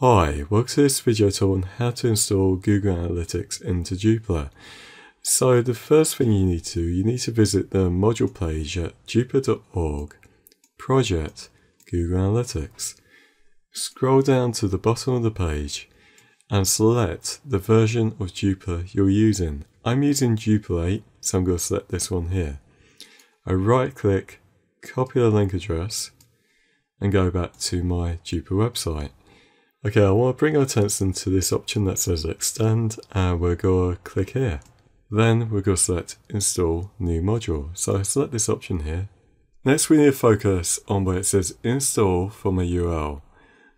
Hi, welcome to this video talk on how to install Google Analytics into Drupal. So the first thing you need to, you need to visit the module page at drupal.org, project, Google Analytics. Scroll down to the bottom of the page and select the version of Drupal you're using. I'm using Drupal 8, so I'm going to select this one here. I right click, copy the link address, and go back to my Drupal website. Okay, I want to bring our attention to this option that says extend and we're going to click here. Then we're going to select install new module. So I select this option here. Next we need to focus on where it says install from a URL.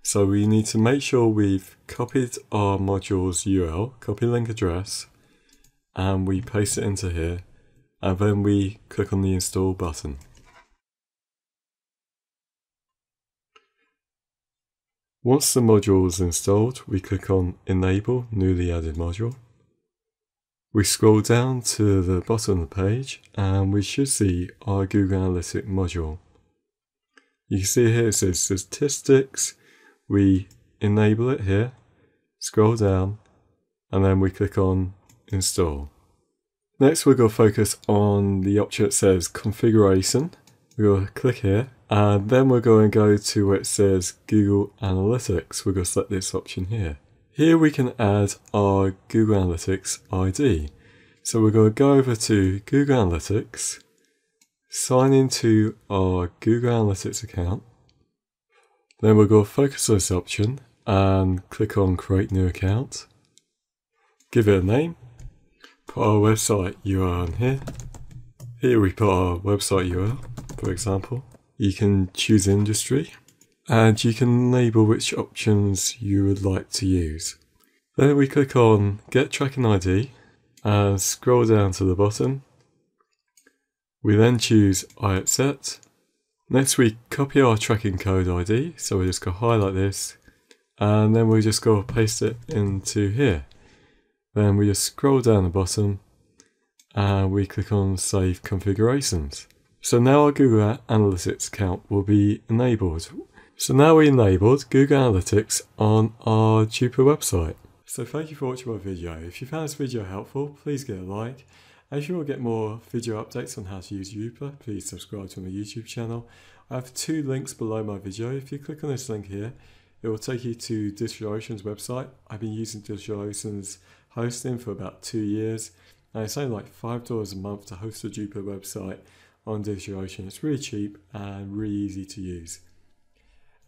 So we need to make sure we've copied our module's URL, copy link address, and we paste it into here. And then we click on the install button. Once the module is installed, we click on Enable Newly Added Module. We scroll down to the bottom of the page and we should see our Google Analytics module. You can see here it says Statistics. We enable it here, scroll down, and then we click on Install. Next we're going to focus on the option that says Configuration. To click here uh, and then we're going to go to where it says Google Analytics. We're going to select this option here. Here we can add our Google Analytics ID. So we're going to go over to Google Analytics, sign into our Google Analytics account. Then we're going to focus on this option and click on Create New Account. Give it a name. Put our website URL in here. Here we put our website URL, for example. You can choose industry and you can label which options you would like to use. Then we click on Get Tracking ID and scroll down to the bottom. We then choose I accept. Next we copy our tracking code ID, so we just go highlight this and then we just go paste it into here. Then we just scroll down the bottom and we click on Save Configurations. So now our Google Analytics account will be enabled. So now we enabled Google Analytics on our Drupal website. So thank you for watching my video. If you found this video helpful, please get a like. And if you want to get more video updates on how to use Drupal, please subscribe to my YouTube channel. I have two links below my video. If you click on this link here, it will take you to DigitalOcean's website. I've been using DigitalOcean's hosting for about two years. And it's only like $5 a month to host a Drupal website on DigitalOcean. It's really cheap and really easy to use.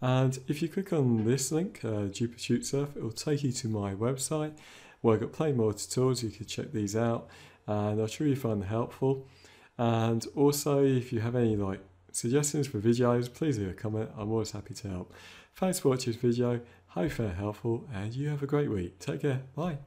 And if you click on this link, uh, Drupal TutSurf, it will take you to my website where I've got plenty more tutorials. You can check these out and I'll truly find them helpful. And also, if you have any like suggestions for videos, please leave a comment. I'm always happy to help. Thanks for watching this video. Hope you it helpful and you have a great week. Take care. Bye.